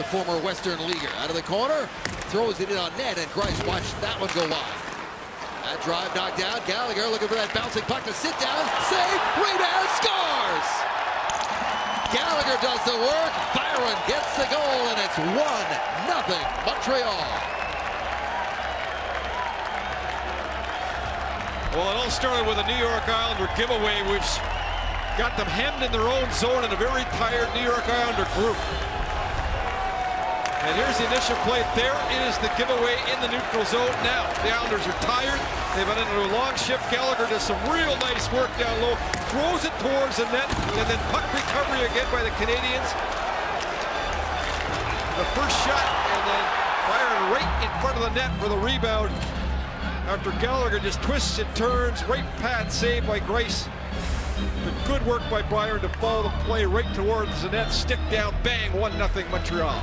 the former Western Leaguer. Out of the corner, throws it in on net, and Greiss watched that one go wide. That drive knocked down. Gallagher looking for that bouncing puck to sit down, save, rebound, scores! Gallagher does the work, Byron gets the goal, and it's 1 nothing Montreal. Well, it all started with a New York Islander giveaway, which got them hemmed in their own zone in a very tired New York Islander group. And here's the initial play. There is the giveaway in the neutral zone. Now, the Islanders are tired. They've been into a long shift. Gallagher does some real nice work down low. Throws it towards the net. And then puck recovery again by the Canadiens. The first shot. And then firing right in front of the net for the rebound. After Gallagher just twists and turns. Right pad save by Greiss. But good work by Byron to follow the play right towards the net. Stick down. Bang. 1-0 Montreal.